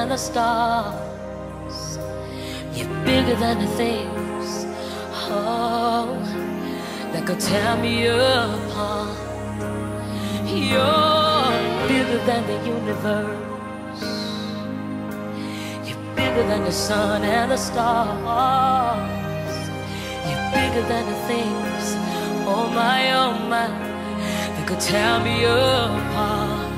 than the stars. You're bigger than the things, oh, that could tear me apart. You're bigger than the universe. You're bigger than the sun and the stars. You're bigger than the things, oh my, oh my, that could tear me apart.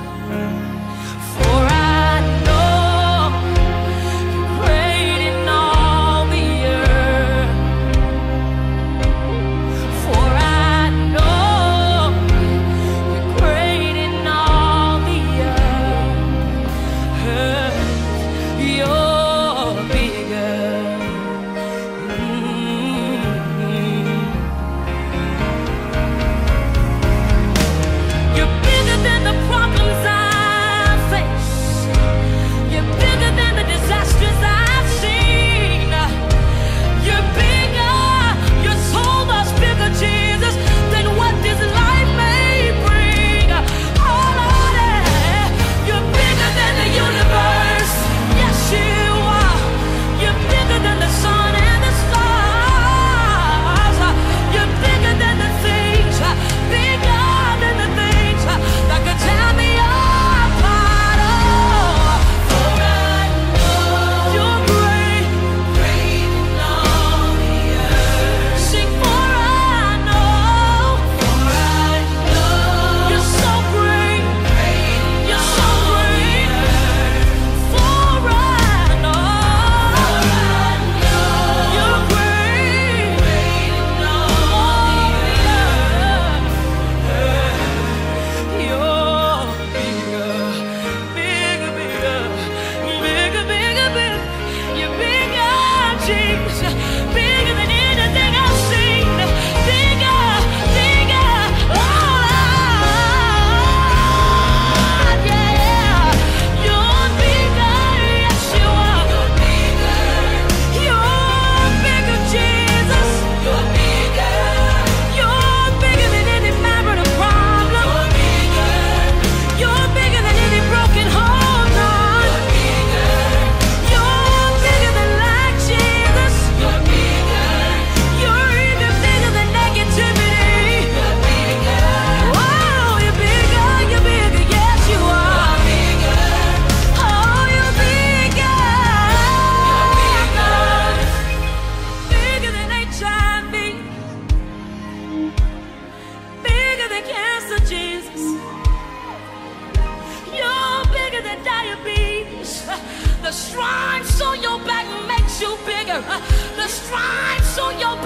be The stripes on your back makes you bigger. The stripes on your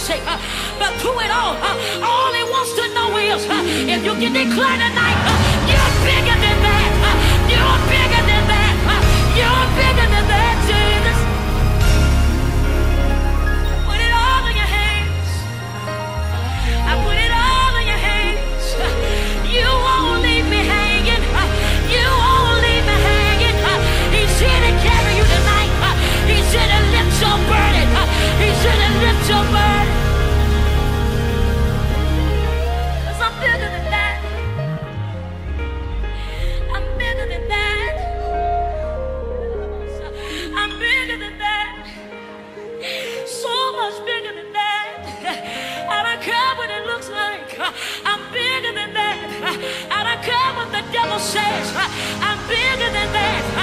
sake. Uh, but through it all, uh, all he wants to know is uh, if you can declare tonight, you're bigger. I'm bigger than that. and I don't care what the devil says. I'm bigger than that.